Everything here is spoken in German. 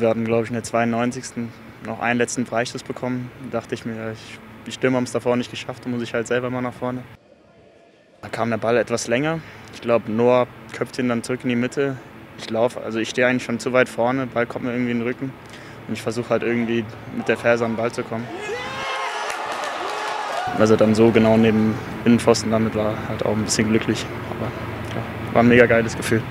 Wir hatten, glaube ich, in der 92. noch einen letzten Freistoß bekommen. Da dachte ich mir, ich, die Stürmer haben es davor nicht geschafft, da muss ich halt selber mal nach vorne. Da kam der Ball etwas länger. Ich glaube, Noah köpft ihn dann zurück in die Mitte. Ich laufe, also ich stehe eigentlich schon zu weit vorne, Ball kommt mir irgendwie in den Rücken. Und ich versuche halt irgendwie mit der Ferse den Ball zu kommen. Dass er dann so genau neben Innenpfosten damit war, halt auch ein bisschen glücklich. Aber ja, war ein mega geiles Gefühl.